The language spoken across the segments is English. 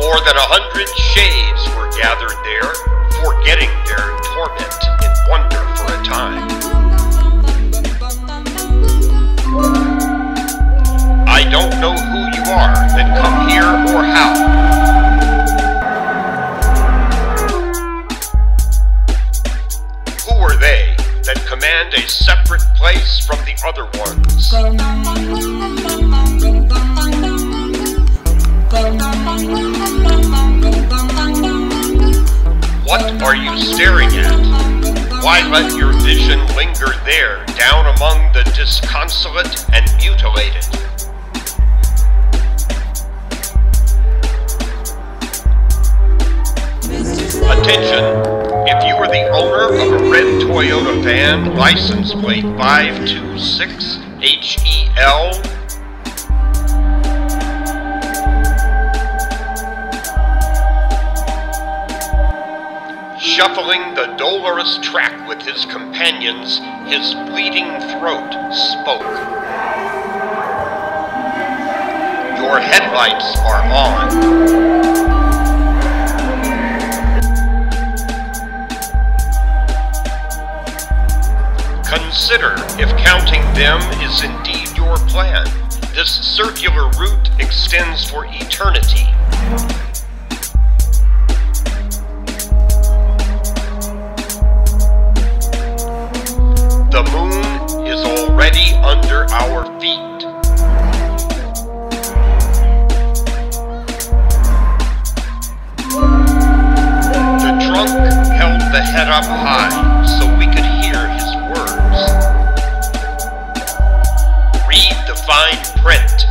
More than a hundred shades were gathered there, forgetting their torment in wonder for a time. I don't know who you are that come here or how. Who are they that command a separate place from the other ones? What are you staring at? Why let your vision linger there, down among the disconsolate and mutilated? Attention! If you are the owner of a red Toyota van, license plate 526HEL, Shuffling the dolorous track with his companions, his bleeding throat spoke. Your headlights are on. Consider if counting them is indeed your plan. This circular route extends for eternity. The moon is already under our feet. The trunk held the head up high so we could hear his words. Read the fine print.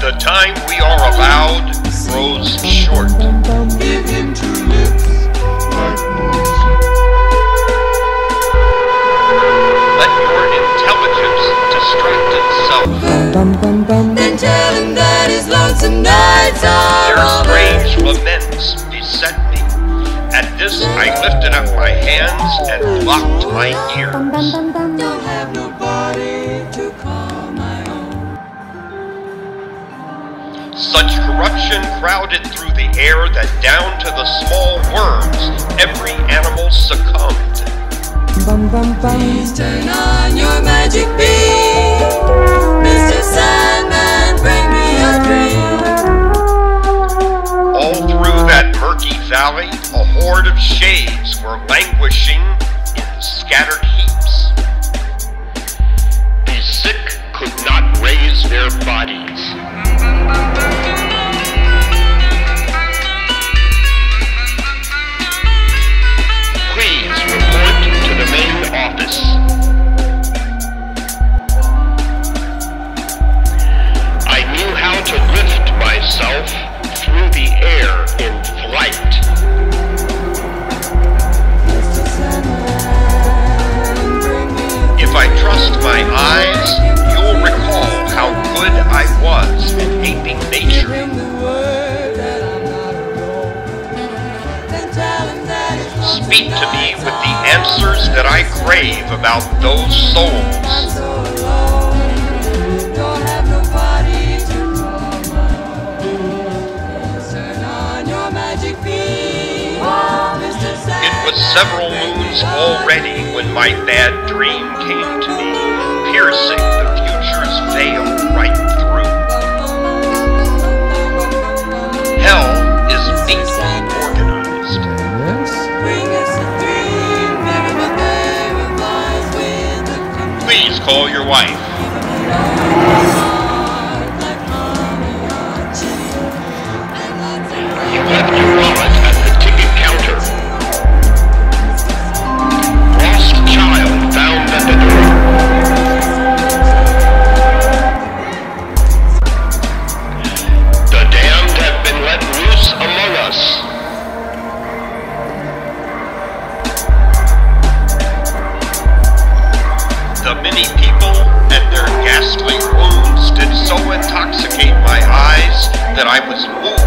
The time we are allowed itself. Then tell him that his lonesome nights are Their over. strange laments beset me. At this, I lifted up my hands and blocked my ears. Don't have nobody to call my own. Such corruption crowded through the air that down to the small worms, every animal succumbed. Please turn on your magic beam. Shades were languishing in scattered to me with the answers that I crave about those souls. It was several moons already when my bad dream came to me, piercing the Please call your wife. That I was